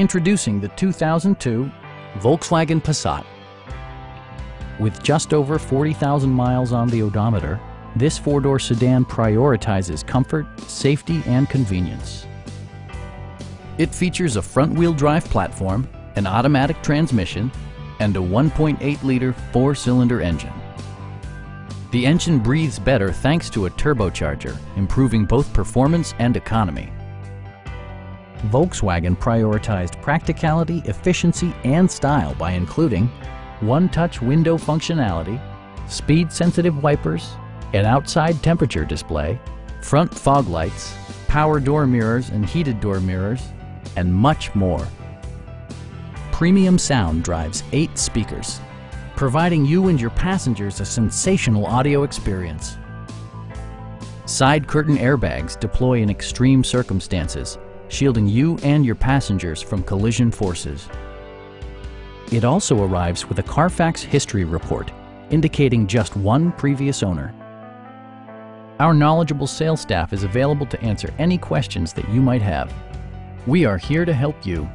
Introducing the 2002 Volkswagen Passat. With just over 40,000 miles on the odometer, this four-door sedan prioritizes comfort, safety, and convenience. It features a front-wheel drive platform, an automatic transmission, and a 1.8-liter four-cylinder engine. The engine breathes better thanks to a turbocharger, improving both performance and economy. Volkswagen prioritized practicality, efficiency, and style by including one-touch window functionality, speed-sensitive wipers, an outside temperature display, front fog lights, power door mirrors and heated door mirrors, and much more. Premium sound drives eight speakers, providing you and your passengers a sensational audio experience. Side curtain airbags deploy in extreme circumstances, shielding you and your passengers from collision forces. It also arrives with a Carfax history report, indicating just one previous owner. Our knowledgeable sales staff is available to answer any questions that you might have. We are here to help you